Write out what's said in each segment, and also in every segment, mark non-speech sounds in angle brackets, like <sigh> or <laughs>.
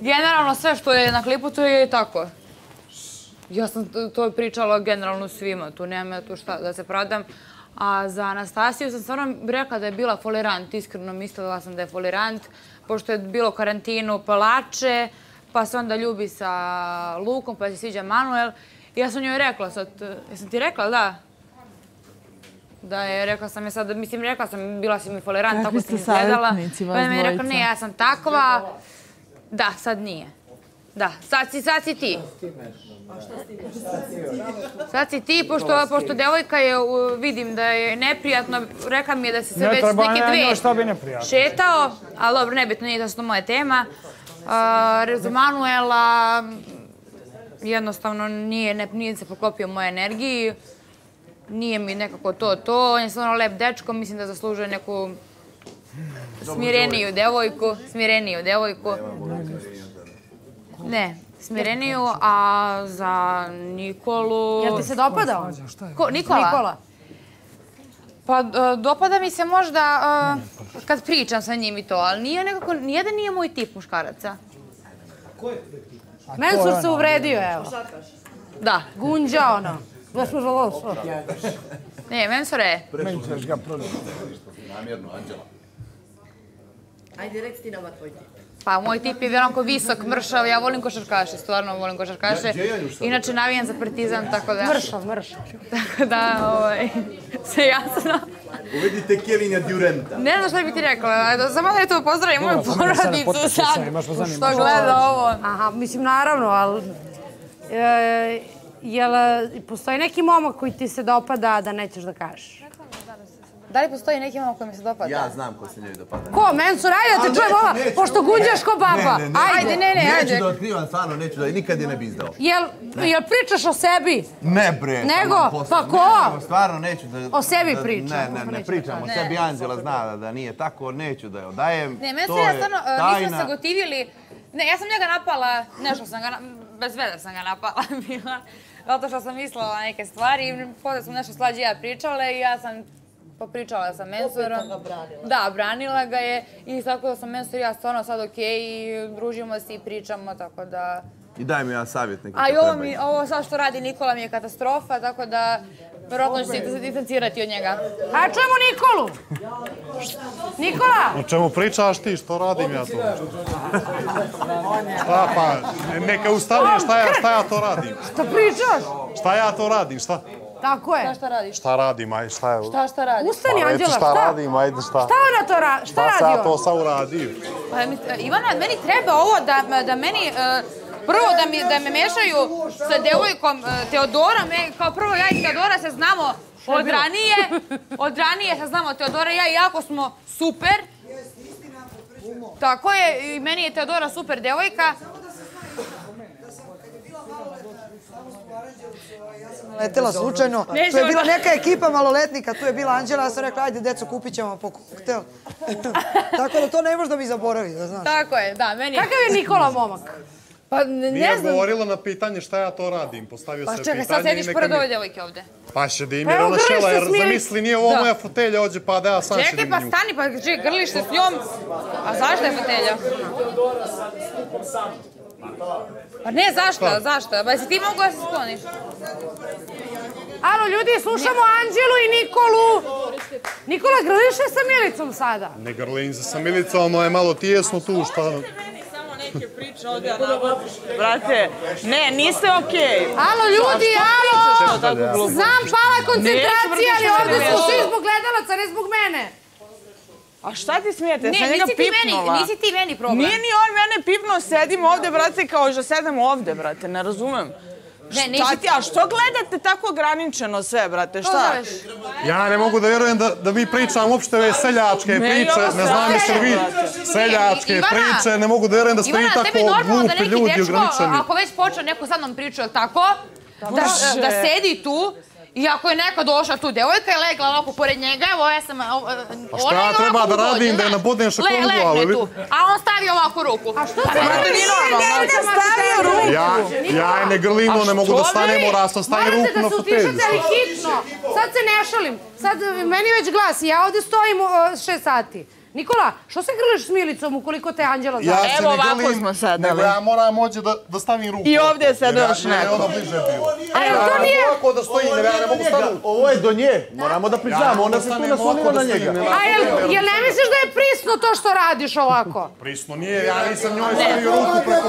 generalno sve što je na klipu, to je tako. Ja sam to pričala generalno svima, tu nema tu šta da se pradam. A za Anastasiju sam stvarno rekla da je bila folirant, iskreno mislila sam da je folirant, pošto je bilo karantinu palače, pa se onda ljubi sa Lukom, pa se sviđa Manuel. Ja sam njoj rekla sad, jesam ti rekla, da? Da je, rekla sam je sad, mislim, rekla sam, bila si mi folirant, tako sam izgledala. Pa mi je rekla, ne, ja sam takva. Da, sad nije. Da, sad si, sad si ti. Sad si ti, pošto, pošto devojka je, vidim da je neprijatno, rekla mi je da si se već neke dve šetao, ali dobro, nebitno, nije to moja tema. Rezu Manuela, jednostavno nije, ne, nije se poklopio moje energiji. Nije mi nekako to, to. On je stvarno lep dečko, mislim da zaslužuje neku smireniju devojku. Smireniju devojku. Ne, smireniju, a za Nikolu... Jel ti se dopada Ko, Nikola? Nikola. Pa dopada mi se možda kad pričam sa njim i to, ali nije nekako, nijedan nije moj tip muškaraca. Ko je Mensur se uvredio, evo. Da. Gunđa, ono. Baš možda lošo. Ne, Mensur je. Mensur ga prodao. Namjerno, Anđela. Ajde, reci ti nama tvoj tip. Pa moj tip je onako visok, mršav, ja volim košarkaše, stvarno volim košarkaše. Inače navijam za partizan, tako da... Mršav, mršav. Tako da, ovaj, <laughs> sve jasno. Uvedite Kevina Durenta. Ne znam šta bi ti rekla, samo da je to pozdravim moju porodicu sad, što gleda ovo. Aha, mislim, naravno, ali... E, jel, postoji neki momak koji ti se dopada da nećeš da kažeš? Da li postoji neki momak koji mi se dopada? Ja znam ko se njoj dopada. Ko? Mensur, ajde da te čujem ova, pošto guđaš ko baba. Ne, ne, ne. Ajde, ne, ne, ajde. Neću da otkrivam, stvarno, neću da nikad je ne bi izdao. Jel, jel pričaš o sebi? Ne, bre. Nego? Pa ko? Ne, stvarno, neću da... O sebi pričam. Ne, ne, ne pričam o sebi. Anđela zna da nije tako, neću da je odajem. Ne, Mensur, ja stvarno, mi smo se gotivili. Ne, ja sam njega napala, nešto sam ga, bez vede sam ga napala <laughs> bila. Zato što sam mislila neke stvari i posle smo nešto slađe ja pričale i ja sam popričala sa menzorom. Opet ga branila. Da, branila ga je i tako da sam menzor ja stvarno sad okej i družimo se i pričamo, tako da... I daj mi ja savjet neki. A i ovo, mi, ovo sad što radi Nikola mi je katastrofa, tako da vjerojatno ću se distancirati od njega. A čujemo Nikolu? Nikola? O čemu pričaš ti, što radim ja to? Šta pa, neka ustane šta ja, šta ja to radim? Šta pričaš? Šta ja to radim, šta? Tako je. Šta šta radiš? Šta radim, aj šta je? Šta šta radiš? Ustani, pa, Anđela, šta? šta? radim, ajde šta? Šta ona to ra šta radi? Šta to sam uradio? Pa, Ivana, meni treba ovo da, da meni... Uh, prvo da, mi, da me mešaju sa devojkom uh, Teodorom. E, kao prvo ja i Teodora se znamo od ranije. <laughs> Od ranije se znamo Teodora i ja i jako smo super. Tako je, i meni je Teodora super devojka. Letela slučajno. Tu je bila neka ekipa maloletnika, tu je bila Anđela, ja sam rekla, ajde, deco, kupit ćemo po koktel. Tako da to ne možda mi zaboravi, da znaš. Tako je, da, meni Kakav je Nikola momak? Pa ne Nije znam. govorila na pitanje šta ja to radim, postavio Pa se čekaj, pitanje sad sediš pored mi- ove devojke ovde. Pa će da im Pa je evo, ona šela, jer zamisli nije ovo Da. moja fotelja, ođe pa da ja sam Čekaj, sedim pa u nju. stani, pa čekaj, grliš se s njom. A zašto je fotelja? Pa ne, zašto, zašto? Pa si ti mogu da se skloniš? Alo, ljudi, slušamo Anđelu i Nikolu. Nikola, grliš se sa Milicom sada? Ne grlim se sa Milicom, ono je malo tijesno tu, šta... Samo neke priče ovdje, Brate, ne, niste okej. Alo, ljudi, alo! Znam, pala koncentracija, ali ovdje što smo svi zbog gledalaca, ne zbog mene. A šta ti smijete? Ne, Sam njega nisi ti, meni, pipnula. nisi ti meni problem. Nije ni on mene pipnuo, sedim ovdje, brate, kao že sedem ovdje, brate, ne razumem. Ne, Šta ti, a što gledate tako ograničeno sve, brate, To šta? Ja ne mogu da vjerujem da, da mi pričam uopšte ove seljačke priče, ne znam jeste li vi seljačke Ivana, priče, ne mogu da vjerujem da ste vi tako tebi normalno da glupi neki ljudi ograničeni. ako već počeo neko sa mnom priču, jel tako, da, da sedi tu, I ako je neka došla tu, devojka je legla ovako pored njega, evo ja sam... A šta ja treba da radim, da je nabodnem šakom u glavu, ili? A on stavi ovako ruku. A što se Brate, nije normalno, da stavio ruku. Ja, ja je ne grlimo, ne mogu da stanem u rast, stavim Morate ruku da na se fotelju. utišate, ali hitno. Sad se ne šalim. Sad meni već glas. Ja ovdje stojim uh, šest sati. Nikola, što se grliš s Milicom ukoliko te Anđela Ja se Evo ne ovako grlim, smo sedeli. Nego ja moram ovdje da, da stavim ruku. I ovdje je Jer još je neko. ono bliže. A jel to Ja nije... ovako da stojim, jer ja ne mogu staviti. Ovo je do nje, moramo da priznamo, onda se tu naslonila na njega. A jel, jel ne misliš da je prisno to što radiš ovako? Prisno nije, ja nisam njoj stavio ruku preko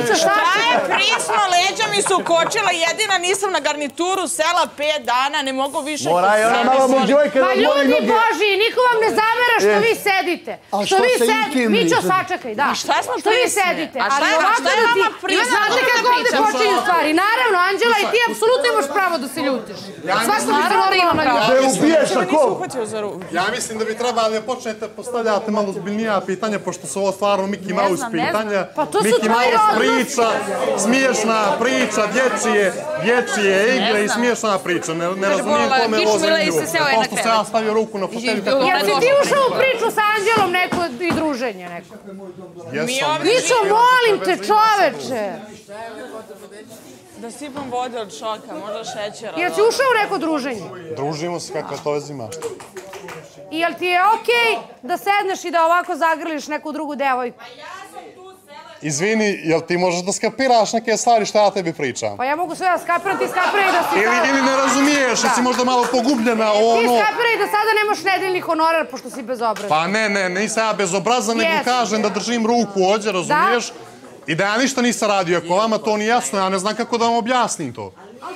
Mica, šta Šta će? je prisno, leđa mi su kočila, jedina nisam na garnituru sela pet dana, ne mogu više. Mora je ona malo muđojka Pa da mora i ljudi noge. Boži, niko vam ne zamera što vi sedite. A što što vi se sed- intimni Mićo, sačekaj, da. A šta smo Što vi sedite? A šta je- šta je vama prisno? Znate kako da ovde počinju stvari. Naravno, Anđela i ti apsolutno imaš pravo da se ljutiš. Svako bi se normalno naljutio. Da je ubiješ za ruku. Ja mislim da bi trebali da počnete postavljati malo zbiljnija pitanja, pošto su ovo stvarno Mickey Mouse pitanja. Pa to su Mickey tvoji Mouse odnosi. Priča, smiješna priča, dječije, dječije igre i smiješna priča. Ne, ne razumijem kome je ovo kičmila i zanimljivo. se Pošto ja stavio ruku na fotelju kako Jel si ti ušao u priču sa Anđelom neko i druženje neko? jesam. Mićo, molim te, čoveče. Da sipam vode od šoka, možda šećera. Jel si ušao u neko druženje? Družimo se kako to vezi ima. I jel ti je okej da sedneš i da ovako zagrliš neku drugu devojku? Izvini, jel ti možeš da skapiraš neke stvari što ja tebi pričam? Pa ja mogu sve da skapiram, ti skapiraj da si... Ili, ili ne razumiješ, ili si možda malo pogubljena Ti ono... skapiraj da sada nemaš nedeljni honorar, pošto si bezobrazan. Pa ne, ne, nisam ja bezobrazan, nego kažem da držim ruku ođe, razumiješ? I da ja ništa nisam radio, ako vama to nije jasno, ja ne znam kako da vam objasnim to.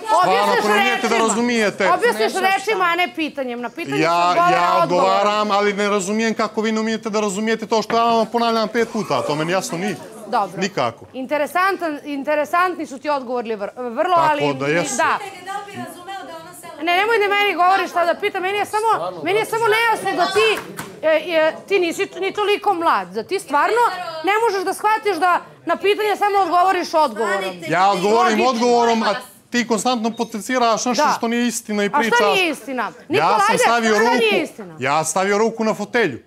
Stvarno, ako ne umijete da rečima. razumijete. Objasniš rečima, a ne pitanjem. Na pitanje Ja, se odgovara ja odgovaram, ali ne razumijem kako vi ne umijete da razumijete to što ja vam ponavljam pet puta, to meni jasno nije. Dobro. Nikako. Interesantan, interesantni su ti odgovorili vr- vrlo, Tako ali... da jesu. Da. Ne, nemoj da meni govoriš šta da pita, meni je samo, meni je samo nejasno da ti, e, e, ti nisi ni toliko mlad, da ti stvarno ne možeš da shvatiš da na pitanje samo odgovoriš odgovorom. Ja odgovorim odgovorom, a ti konstantno potenciraš nešto Da. što nije istina i A pričaš. šta nije istina? Nikola, ja sam stavio ruku, ja stavio ruku na fotelju.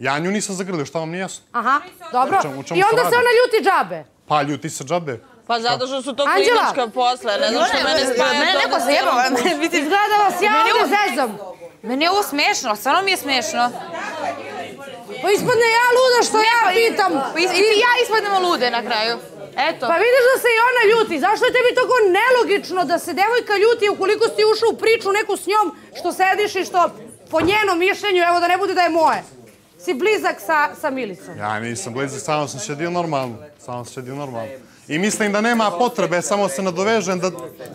Ja nju nisam zagrlio, šta vam nije jasno? Aha, dobro. Čemu- čemu I onda se ona ljuti džabe. Pa ljuti se džabe. Pa zato što su to klinička posle, ne znam što mene spaja. Mene neko zajebava. se- Mene vidi- Izgleda da vas ja ovdje zezam. Meni je ovo smešno, stvarno mi je smešno. Pa ispadne ja luda što ja pitam. I ti ja ispadnemo lude na kraju. Eto. Pa vidiš da se i ona ljuti. Zašto je tebi tako nelogično da se devojka ljuti ukoliko si ušao u priču neku s njom što sediš i što po njenom mišljenju, evo da ne bude da je moje, si blizak sa, sa Milicom. Ja nisam blizak, samo sam sjedio normalno. Samo sam sjedio normalno. I mislim da nema potrebe, samo se nadovežem da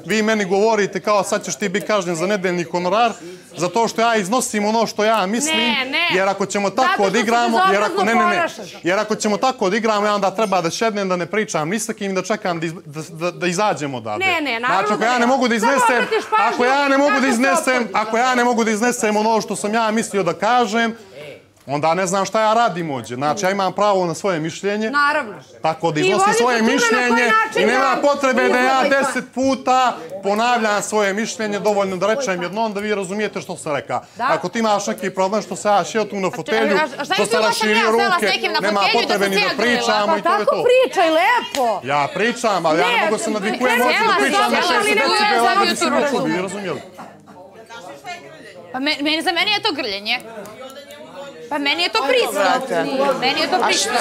vi meni govorite kao sad ćeš ti biti kažnjen za nedeljni honorar, zato što ja iznosim ono što ja mislim, Ne, ne. jer ako ćemo tako odigramo, jer ako, ne, ne, ne, jer ako ćemo tako odigramo, ja onda treba da šednem, da ne pričam ni sa kim, da čekam da, iz, da, da, da izađemo odavde. Ne, ne, naravno Znači, ako ja ne. mogu da iznesem, ako ja ne mogu da se iznesem, ako ja ne mogu da iznesem ono što sam ja mislio da kažem, onda ne znam šta ja radim ođe. Znači, ja imam pravo na svoje mišljenje. Naravno. Tako da I iznosim vodite svoje mišljenje i nema potrebe da ja deset puta ponavljam svoje mišljenje, dovoljno da rečem jedno, onda vi razumijete što sam reka. Da. Ako ti imaš neki problem što se ja šio tu na fotelju, a- a šta što bi ja raširio ruke, nekim na nema fotelju potrebe ni se da pričamo Pa i to je tako to. pričaj, lepo. Ja pričam, ali ja ne mogu se nadvikujem ovdje da pričam na ne, 60 ne, ne, ne, decibela, da ne, se vi razumijeli? Pa me- meni, za meni je to grljenje. Pa meni je to prisno. Meni je to prisno.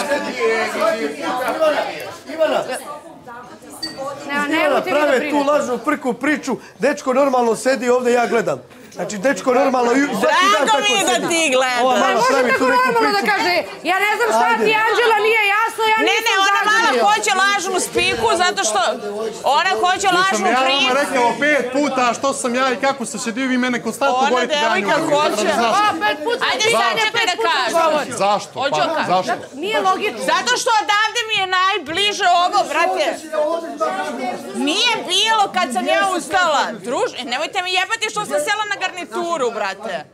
Ne, ne, Ivana, da prave tu lažnu prku priču, dečko normalno sedi ovdje, ja gledam. Znači, dečko normalno, Drago mi je da ti gledaš. Ova Pa mala može pravi tako tu neku normalno da priču. kaže, ja ne znam šta ti Anđela nije jasno, ja Ne, nisam ne, ona mala hoće lažnu spiku zato što ona hoće lažnu ja vama priču. rekao pet puta što sam ja i kako sam sjedio, vi mene konstantno Ona govorite da ja nju devojka hoće. Pa, pet puta. Ajde sad čekaj da Pet puta kažem. Zašto? Pa, zašto? Nije logično. Zato što odavde mi je najbliže ovo, brate. Nije bilo kad sam ja ustala. Druž, nemojte mi jebati što sam sela na garnituru, brate.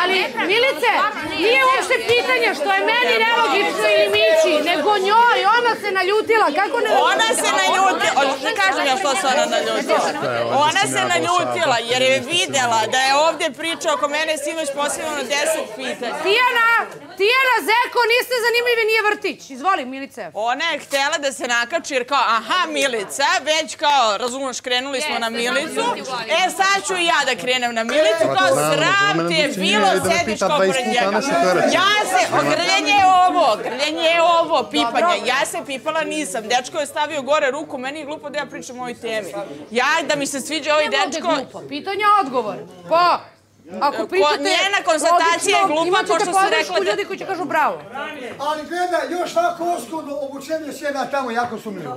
Ali, Milice, nije uopšte pitanje što je meni nelogično ili Mići, nego njoj, ona se naljuti naljutila? Kako ne... Ona se naljutila, ne kažem ja što se ona naljutila. Ona se naljutila jer je videla da je ovdje priča oko mene sinoć posljedno deset pitanja. Tijana, Tijana, Zeko, niste zanimljivi, nije vrtić. Izvoli, Milice. Ona je htjela da se nakači jer kao, aha, Milica, već kao, razumeš, krenuli smo na Milicu. E, sad ću i ja da krenem na Milicu, kao sram ti je bilo, sediš kao pored njega. Ja se, grljenje je ovo, grljenje je ovo, pipanje. Ja se pipala nisam. Dečko je stavio gore ruku, meni je glupo da ja pričam o ovoj temi. Ja, da mi se sviđa ovaj dečko... Pitanja, odgovor. Pa, ako pitate... Njena konstatacija je glupa, pošto su rekla da... Imat ćete podršku ljudi koji će kažu bravo. Ali gledaj, još ovako oskudno obučenje sjeda tamo jako sumljivo.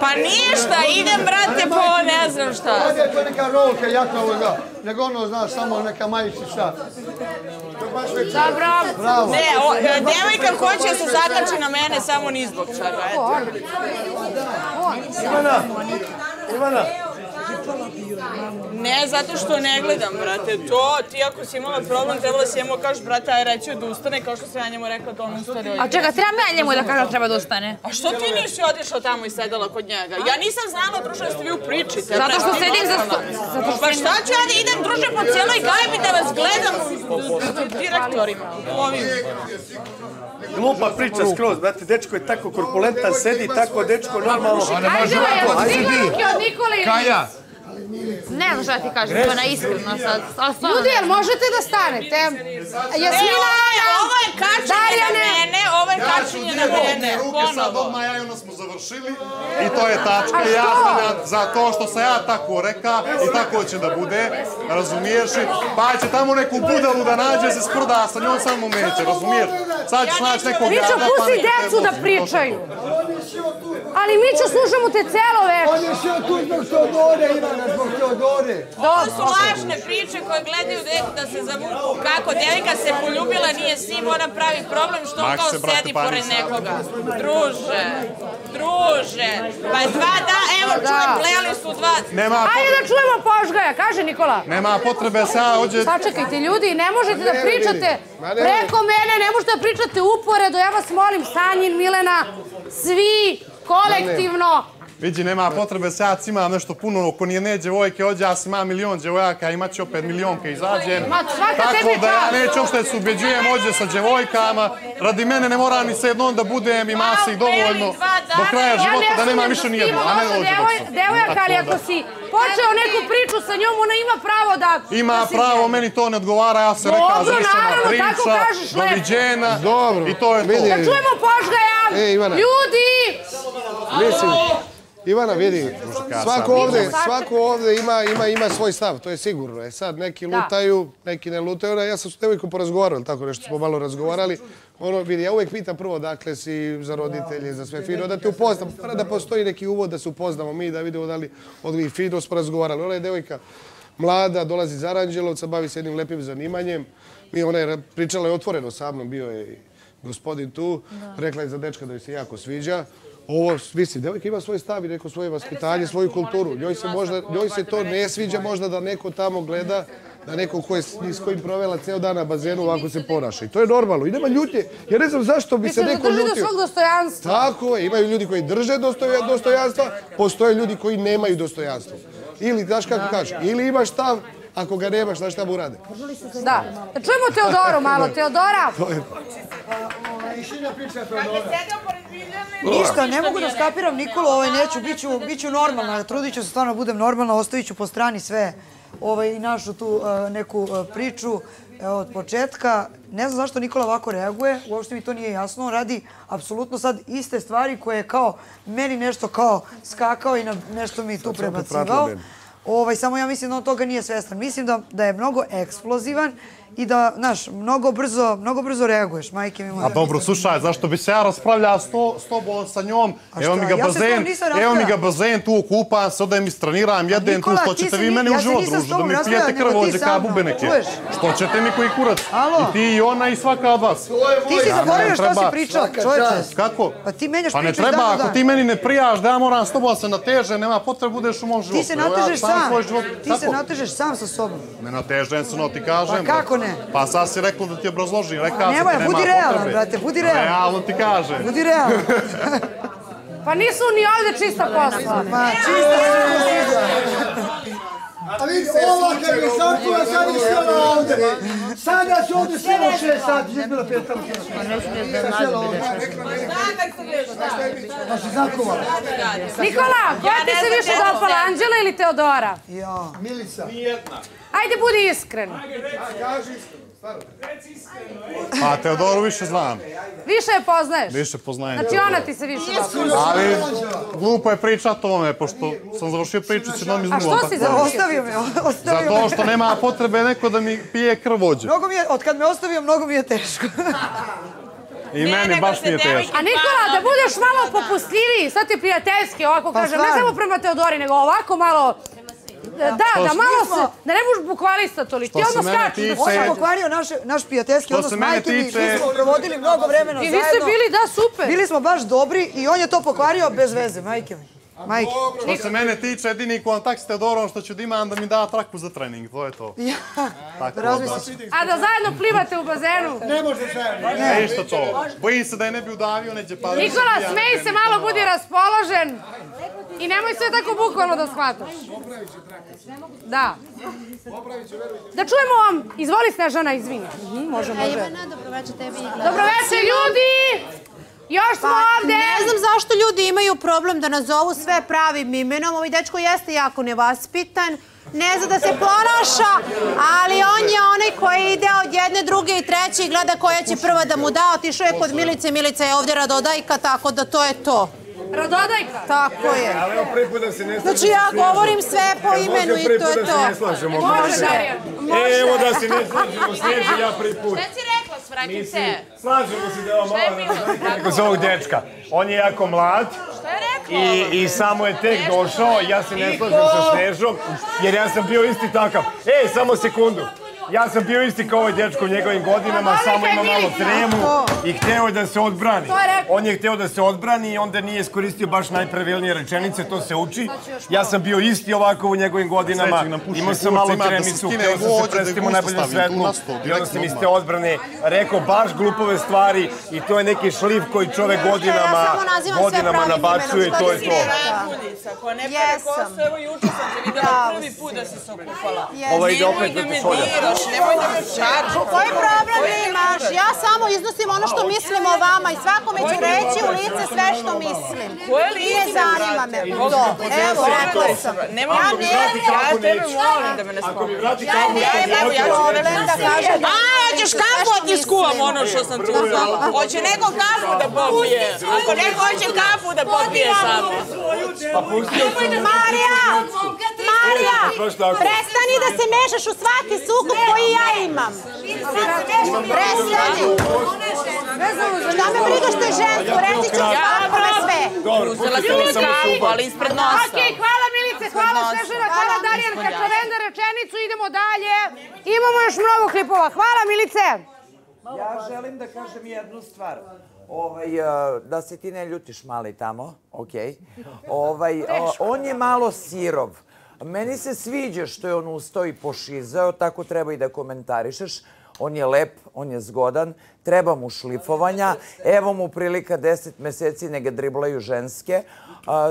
Pa ništa, idem, brate, po ne znam šta. Ajde, to je neka rolka jaka ovoga. Nego ono, znaš, samo neka majici šta. Da, bravo. Bravo. Ne, o, devojka hoće da se zakači na mene samo ni zbog čega, eto. Ivana, Ivana, Ne, zato što ne gledam, brate. To, ti ako si imala problem, trebala si njemu kažeš, brate, aj reći da ustane, kao što sam ja njemu rekla da on ustane. A čekaj, trebam ja njemu da kažem treba da ustane? A što ti nisi otišao tamo i sedela kod njega? Ja nisam znala, druže, da ste vi u priči. Zato što sedim za normalna. sto... Zato što Pa šta ću ja da idem, druže, po cijeloj gajbi da vas gledam direktorima? Ovim. glupa priča skroz, brate, dečko je tako korpulentan, sedi tako, dečko normalno. Ajde, evo, stigla ruke od Nikole i... Kaja, Ne znam šta ti kažem, to je na iskreno sad. Ljudi, jel možete da stanete? E, Jasmina, ovo je, ovo je kačenje na mene, ovo je kačenje na mene, ruke sad odmah ja i ona smo završili i to je tačka. A Ja što? sam ja, za to što sam ja tako reka i tako će da bude, razumiješ? Pa će tamo neku budalu da nađe se sprda sa njom samo meće, razumiješ? Sad ćeš naći nekog gada, pa pusti decu da pričaju. On Ali Mićo, slušamo te celo on večer. je sjeo tu zbog Teodore, Ivana, zbog Teodore. Ovo su lažne priče koje gledaju decu da se zavuku. Kako devika se poljubila, nije s njim, ona pravi problem što on kao sedi pored nekoga. Druže, druže. Pa je dva da, evo čujem, pleli su dva. Nema, Ajde da čujemo Požgaja, kaže Nikola. nema potrebe se ja ođe... Sačekajte, ljudi, ne možete da pričate preko mene, ne možete da pričate uporedo. Ja vas molim, Sanjin, Milena, svi, kolektivno. Vidi, nema potrebe se ja imam nešto puno, ako nije ne djevojke, ođe ja sam imam milion djevojaka, imat će opet milionke izađem. Tako da ja neću uopšte se ubeđujem ođe sa djevojkama, radi mene ne mora ni se jednom da budem, ima se ih dovoljno do kraja života, da nema više nijedno, a ne dođe Devojaka, ali ako si počeo neku priču sa njom, ona ima pravo da... Ima da si pravo, meni to ne odgovara, ja se Dobro, reka završena naravno, priča, tako kažeš, lepo. doviđena Dobro, i to je to. Da čujemo Požgaja! E. Ljudi! Mislim, Ivana, vidi, svako Sačekaj. svako ovde ima, ima, ima svoj stav, to je sigurno. E sad, neki lutaju, neki ne lutaju. Ja sam s devojkom porazgovarao, tako nešto smo malo razgovarali. Ono, vidi, ja uvijek pitam prvo dakle si za roditelje, za sve fino, da te upoznam. Mora da postoji neki uvod da se upoznamo mi, da vidimo da li od njih fino smo razgovarali. Ona je devojka mlada, dolazi iz Aranđelovca, bavi se jednim lepim zanimanjem. Mi, ona je pričala je otvoreno sa mnom, bio je i gospodin tu. Rekla je za dečka da joj se jako sviđa. Ovo, mislim, devojka ima svoj stav i neko svoje vaspitanje, svoju kulturu. Njoj se, možda, njoj se to ne sviđa možda da neko tamo gleda, da neko ko je s kojim provela ceo dan na bazenu ovako se ponaša. I to je normalno. I nema ljutnje. Ja ne znam zašto bi se Mislim da neko drži do ljutio. svog dostojanstva. Tako je, imaju ljudi koji drže dostoja- dostojanstva, postoje ljudi koji nemaju dostojanstvo. Ili, znaš kako kažeš, ili imaš stav, ako ga nemaš, znaš šta mu rade. Da. Da čujemo Teodoru malo. <laughs> Teodora, Mišljenja priča Biljane. Ništa, ne mogu da skapiram Nikolu, ovaj, neću, bit ću, normalna, trudit ću se stvarno da budem normalna, ostavit ću po strani sve ovaj, i našu tu eh, neku eh, priču evo, od početka. Ne znam zašto Nikola ovako reaguje, uopšte mi to nije jasno, on radi apsolutno sad iste stvari koje je kao meni nešto kao skakao i na nešto mi tu prebacivao. Ovaj, samo ja mislim da on toga nije svestan. Mislim da, da je mnogo eksplozivan i da, znaš, mnogo brzo, mnogo brzo reaguješ, majke mi moje. A dobro, slušaj, zašto bi se ja raspravljao s, to, s tobom, sa njom? Evo mi ga ja bazen, evo mi ga raspravljala. bazen, tu kupam se, odajem istraniram, jedem tu, što ćete vi ni- meni ja u život družiti, da mi raspravljala, pijete nego krv ti ovdje sa kao mnom, bubeneke. čuješ? Što ćete mi koji kurac? Alo? I ti i ona i svaka od vas. Ti si zaboravio šta si pričao, čovječe. Kako? Pa ti menjaš Pa ne priču treba, ako ti meni ne prijaš da ja moram s tobom se nateže, nema potrebe budeš u mom životu. Ti se natežeš sam. Ti se natežeš sam sa sobom. Ne natežem se, no ti kažem. Pa kako ne? Pa sad si rekao da ti obrazložim, rekao sam ti nema budi realan, potrebe. brate, budi realan. Realno ti kažem. Budi realan. Pa nisu ni ovde čista posla. Pa čista A vidi, ova kad bi sakula, sad je sjela ovde. Sada su ovde sjela u šest sati, nije bila pet tamo sjela ovde. Pa se zakuvala. Nikola, koja ti se više dopala, Anđela ili Teodora? Ja. Milica. Ajde, budi iskren. Pa Teodoru više znam. Više je poznaješ. Više poznajem Znači ona ti se više dopala. Ali glupo je pričat o tome, pošto sam završio priču s jednom iz A što si završio? Ostavio me, ostavio Zato me. što nema potrebe neko da mi pije krv vođe. Mnogo mi je, od kad me ostavio, mnogo mi je teško. I meni baš nije teško. A Nikola, da budeš malo popustljiviji, sad ti prijateljski ovako Pa kažem, ne samo prema Teodori, nego ovako malo... Da, da, malo se, da ne možeš bukvalista toliko. Ti odmah skačeš. tiče- On je pokvario naš, prijateljski Što odnos se s mene majke mi. tiče- Mi smo provodili mnogo vremena I zajedno. vi ste bili, da, super. Bili smo baš dobri i on je to pokvario bez veze, majke mi. Majke. Što se mene tiče, jedini kontakt s Teodorom što ću da imam da mi da traku za trening, to je to. <laughs> Ja, Tako da. A da zajedno plivate u bazenu. Ne može sve. ne isto to. Bojim se da je ne bi udavio, neđe pa... Nikola, smej se, malo budi raspoložen. I nemoj sve tako bukvalno da shvataš. Da. Da čujemo vam. Izvoli Snežana, izvini. Mhm, Može, može. Ivana, dobroveče tebi i gledalcima. Dobroveče, ljudi! Još smo ovde! Ne znam zašto ljudi imaju problem da nazovu sve pravim imenom. Ovaj dečko jeste jako nevaspitan. Ne zna da se ponaša, ali on je onaj koji ide od jedne, druge i treće i gleda koja će prva da mu da. Otišao je kod Milice, Milica je ovdje radodajka, tako da to je to. Radodajka. Tako je. Ali evo prvi put da se ne slažem Znači ja govorim sve po imenu može i to put je da se to. ne slažemo? Može, Darijan. E, evo da se ne slažemo, Sneži, ja prvi put. Šta si se? Slažemo se da vam Šta je malo bilo? Kako za ovog dečka. On je jako mlad Šta je rekla? i, i samo je tek došao. Ja se ne slažem sa Snežom, jer ja sam bio isti takav. Ej, samo sekundu. Ja sam bio isti kao ovaj dečko u njegovim godinama, samo ima malo tremu i hteo je da se odbrani. On je hteo da se odbrani i onda nije iskoristio baš najpravilnije rečenice, to se uči. Ja sam bio isti ovako u njegovim godinama, imao sam malo tremicu, hteo sam se predstavimo tu svetlu i onda sam iz te odbrane rekao baš glupove stvari i to je neki šlif koji čovek godinama, godinama nabacuje i to je to. ne pere Jesam. kosu, evo juče sam te videla Bravo prvi si. put da si se okupala. Jesam. Ovo ide opet da da diraš, nemoj da me šariš. Koji problem imaš? Ja samo iznosim ono što mislim o vama i svakome ću reći u lice sve što mislim. Koje I lice, ne zanima me. evo, rekla sam. Nemoj Ja da mi vrati kafu, tebe molim da me ne Ako mi spominješ. vrati Ja nemam evo, ja ću problem da kažem. A, ćeš kafu da ti skuvam ono što sam ti uzala. Hoće neko kafu da popije. Ako neko hoće kafu da popije sad. Pa sam mu. Marija! Marija! Prestani da se mešaš u svaki sukob koji ja imam. Prestani! Šta me briga što je žensko? Reći ću svakome sve. Dobro, Uzela sam sam i mu kafu, supak. ali ispred nosa. Okej, hvala Milice, hvala. Snežana, hvala Darijan Kačavenda, rečenicu, idemo dalje. Imamo još mnogo klipova. Hvala Milice. Ja želim da kažem jednu stvar. Ovaj, eh, da se ti ne ljutiš mali tamo, okej. Ovaj, on je malo sirov. Meni se sviđa što je on ustao i pošizao, tako treba i da komentarišeš. On je lep, on je zgodan, treba mu šlifovanja. Evo mu prilika deset meseci, ne ga driblaju ženske.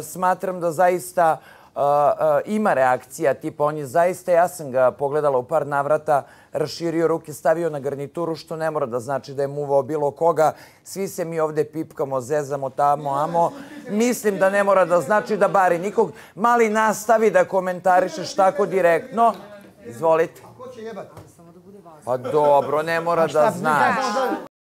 Smatram da zaista a, a, ima reakcija, tipa on je zaista, ja sam ga pogledala u par navrata, raširio ruke, stavio na garnituru, što ne mora da znači da je muvao bilo koga. Svi se mi ovde pipkamo, zezamo tamo, amo. Mislim da ne mora da znači da bari nikog. Mali nastavi da komentarišeš tako direktno. Izvolite. Ko će jebati? Pa dobro, ne mora da znači.